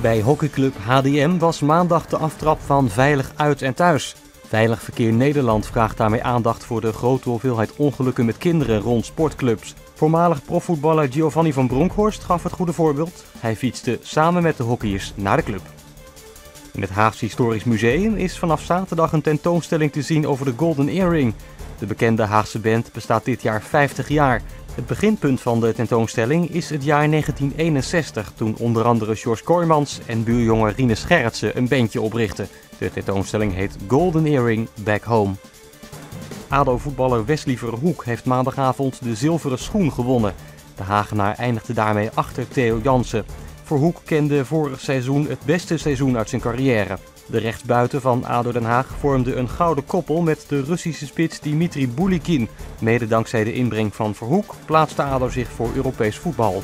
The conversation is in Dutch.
Bij hockeyclub HDM was maandag de aftrap van Veilig Uit en Thuis. Veilig Verkeer Nederland vraagt daarmee aandacht voor de grote hoeveelheid ongelukken met kinderen rond sportclubs. Voormalig profvoetballer Giovanni van Bronckhorst gaf het goede voorbeeld. Hij fietste samen met de hockeyers naar de club. In het Haagse Historisch Museum is vanaf zaterdag een tentoonstelling te zien over de Golden Earring. De bekende Haagse band bestaat dit jaar 50 jaar. Het beginpunt van de tentoonstelling is het jaar 1961, toen onder andere George Kooijmans en buurjongen Rinus Gerritsen een bandje oprichtten. De tentoonstelling heet Golden Earring Back Home. ADO-voetballer Wesley Verhoek heeft maandagavond de zilveren schoen gewonnen. De Hagenaar eindigde daarmee achter Theo Jansen. Verhoek kende vorig seizoen het beste seizoen uit zijn carrière. De rechtsbuiten van ADO Den Haag vormde een gouden koppel met de Russische spits Dimitri Bulikin. Mede dankzij de inbreng van Verhoek plaatste ADO zich voor Europees voetbal.